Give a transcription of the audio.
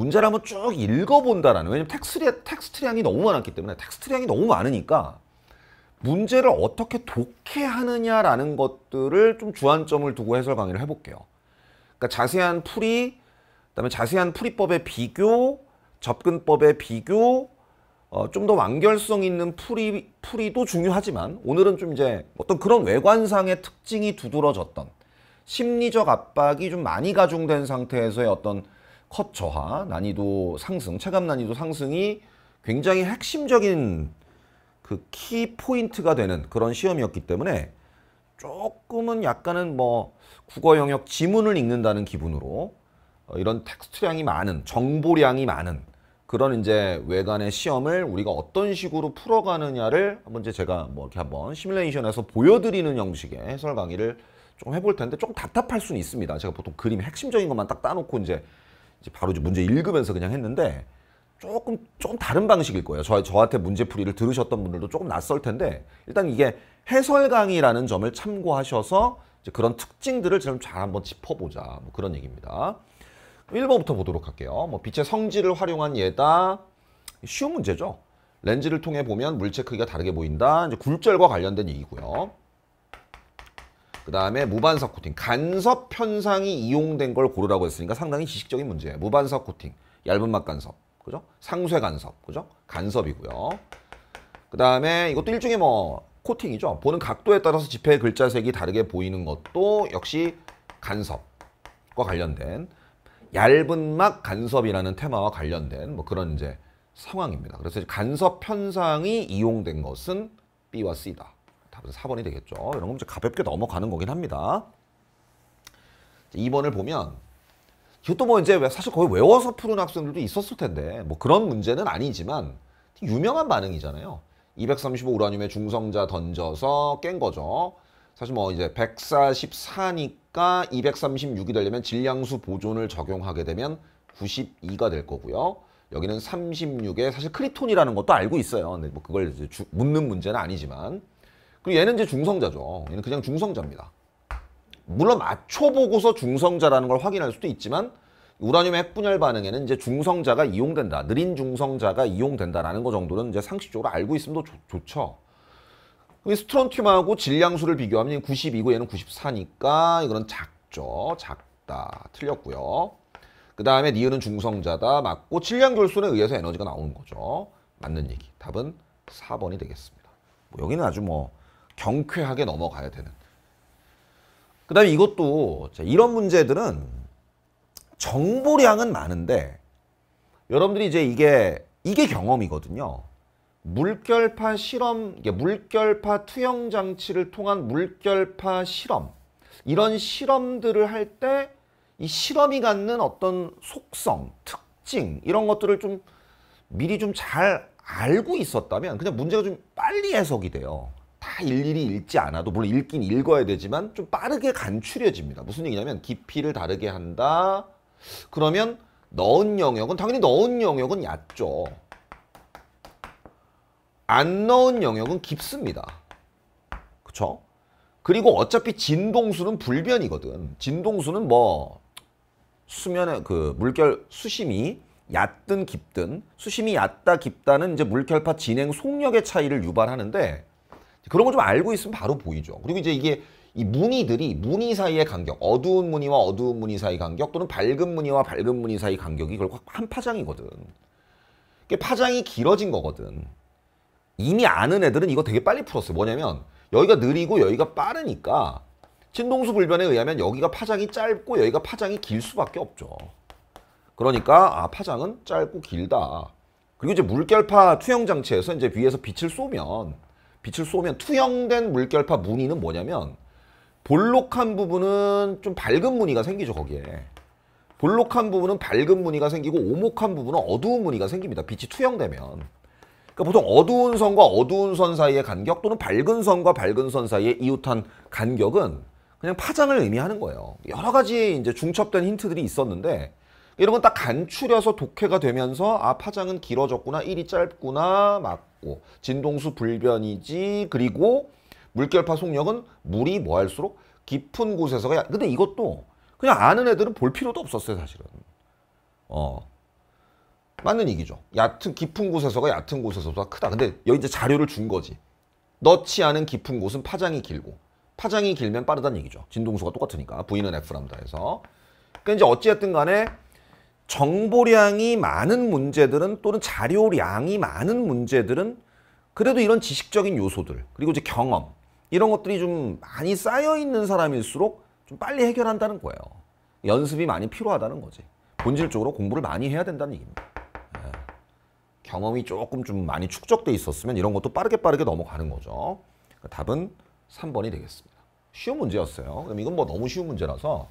문제를 한번 쭉 읽어본다라는 왜냐면 텍스트리, 텍스트량이 너무 많았기 때문에 텍스트량이 너무 많으니까 문제를 어떻게 독해하느냐라는 것들을 좀 주안점을 두고 해설 강의를 해볼게요. 그러니까 자세한 풀이, 그다음에 자세한 풀이법의 비교, 접근법의 비교, 어, 좀 더 완결성 있는 풀이, 풀이도 중요하지만 오늘은 좀 이제 어떤 그런 외관상의 특징이 두드러졌던 심리적 압박이 좀 많이 가중된 상태에서의 어떤 컷 저하, 난이도 상승, 체감 난이도 상승이 굉장히 핵심적인 그 키 포인트가 되는 그런 시험이었기 때문에 조금은 약간은 뭐 국어 영역 지문을 읽는다는 기분으로 어, 이런 텍스트량이 많은 정보량이 많은 그런 이제 외관의 시험을 우리가 어떤 식으로 풀어가느냐를 한번 이제 제가 뭐 이렇게 한번 시뮬레이션해서 보여드리는 형식의 해설 강의를 좀 해볼 텐데 조금 답답할 수는 있습니다. 제가 보통 그림 핵심적인 것만 딱 따놓고 이제, 이제 바로 문제 읽으면서 그냥 했는데 조금 좀 다른 방식일 거예요. 저, 저한테 문제풀이를 들으셨던 분들도 조금 낯설 텐데 일단 이게 해설 강의라는 점을 참고하셔서 그런 특징들을 좀 잘 한번 짚어보자 뭐 그런 얘기입니다. 1번부터 보도록 할게요. 뭐 빛의 성질을 활용한 예다. 쉬운 문제죠. 렌즈를 통해 보면 물체 크기가 다르게 보인다. 이제 굴절과 관련된 얘기고요. 그 다음에 무반사 코팅. 간섭 현상이 이용된 걸 고르라고 했으니까 상당히 지식적인 문제예요. 무반사 코팅. 얇은 맛 간섭. 그죠? 상쇄 간섭. 그죠? 간섭이고요. 그 다음에 이것도 일종의 뭐 코팅이죠. 보는 각도에 따라서 지폐의 글자 색이 다르게 보이는 것도 역시 간섭과 관련된 얇은 막 간섭이라는 테마와 관련된 뭐 그런 이제 상황입니다. 그래서 간섭 현상이 이용된 것은 B와 C다. 답은 4번이 되겠죠. 이런 건 이제 가볍게 넘어가는 거긴 합니다. 2번을 보면 이것도 뭐 이제 사실 거의 외워서 푸는 학생들도 있었을 텐데 뭐 그런 문제는 아니지만 유명한 반응이잖아요. 235 우라늄의 중성자 던져서 깬 거죠. 사실 뭐 이제 144니까 236이 되려면 질량수 보존을 적용하게 되면 92가 될 거고요. 여기는 36에 사실 크리톤이라는 것도 알고 있어요. 근데 뭐 그걸 묻는 문제는 아니지만 그리고 얘는 이제 중성자죠. 얘는 그냥 중성자입니다. 물론 맞춰보고서 중성자라는 걸 확인할 수도 있지만 우라늄 핵분열 반응에는 이제 중성자가 이용된다. 느린 중성자가 이용된다라는 거 정도는 이제 상식적으로 알고 있으면 더 좋, 죠 스트론튬하고 질량수를 비교하면 92고 얘는 94니까 이거는 작죠. 작다. 틀렸고요. 그 다음에 니은은 중성자다. 맞고 질량 결손에 의해서 에너지가 나오는 거죠. 맞는 얘기. 답은 4번이 되겠습니다. 뭐 여기는 아주 뭐 경쾌하게 넘어가야 되는. 그 다음에 이것도 이런 문제들은 정보량은 많은데 여러분들이 이제 이게 이게 경험이거든요. 물결파 실험, 물결파 투영 장치를 통한 물결파 실험 이런 실험들을 할 때 이 실험이 갖는 어떤 속성, 특징 이런 것들을 좀 미리 좀 잘 알고 있었다면 그냥 문제가 좀 빨리 해석이 돼요. 다 일일이 읽지 않아도 물론 읽긴 읽어야 되지만 좀 빠르게 간추려집니다. 무슨 얘기냐면 깊이를 다르게 한다. 그러면 넣은 영역은 당연히 넣은 영역은 얕죠. 안 넣은 영역은 깊습니다. 그쵸? 그리고 어차피 진동수는 불변이거든. 진동수는 뭐 수면의 그 물결 수심이 얕든 깊든 수심이 얕다 깊다는 이제 물결파 진행 속력의 차이를 유발하는데 그런 거좀 알고 있으면 바로 보이죠. 그리고 이제 이게 이 무늬들이 무늬 사이의 간격, 어두운 무늬와 어두운 무늬 사이 간격 또는 밝은 무늬와 밝은 무늬 사이 간격이 결국 한 파장이거든. 파장이 길어진 거거든. 이미 아는 애들은 이거 되게 빨리 풀었어요. 뭐냐면 여기가 느리고 여기가 빠르니까 진동수 불변에 의하면 여기가 파장이 짧고 여기가 파장이 길 수밖에 없죠. 그러니까 아 파장은 짧고 길다. 그리고 이제 물결파 투영 장치에서 이제 위에서 빛을 쏘면 빛을 쏘면 투영된 물결파 무늬는 뭐냐면 볼록한 부분은 좀 밝은 무늬가 생기죠 거기에. 볼록한 부분은 밝은 무늬가 생기고 오목한 부분은 어두운 무늬가 생깁니다. 빛이 투영되면. 그러니까 보통 어두운 선과 어두운 선 사이의 간격 또는 밝은 선과 밝은 선 사이의 이웃한 간격은 그냥 파장을 의미하는 거예요. 여러 가지 이제 중첩된 힌트들이 있었는데 이런 건 딱 간추려서 독해가 되면서 아 파장은 길어졌구나 1이 짧구나 맞고 진동수 불변이지 그리고 물결파 속력은 물이 뭐 할수록 깊은 곳에서가 근데 이것도 그냥 아는 애들은 볼 필요도 없었어요 사실은 어 맞는 얘기죠. 얕은 깊은 곳에서가 얕은 곳에서보다 크다. 근데 여기 이제 자료를 준 거지. 넣지 않은 깊은 곳은 파장이 길고 파장이 길면 빠르다는 얘기죠. 진동수가 똑같으니까 V는 F람다 해서. 그러니까 이제 어찌됐든 간에 정보량이 많은 문제들은 또는 자료량이 많은 문제들은 그래도 이런 지식적인 요소들 그리고 이제 경험 이런 것들이 좀 많이 쌓여 있는 사람일수록 좀 빨리 해결한다는 거예요. 연습이 많이 필요하다는 거지. 본질적으로 공부를 많이 해야 된다는 얘기입니다. 예. 경험이 조금 좀 많이 축적돼 있었으면 이런 것도 빠르게 빠르게 넘어가는 거죠. 그러니까 답은 3번이 되겠습니다. 쉬운 문제였어요. 그럼 이건 뭐 너무 쉬운 문제라서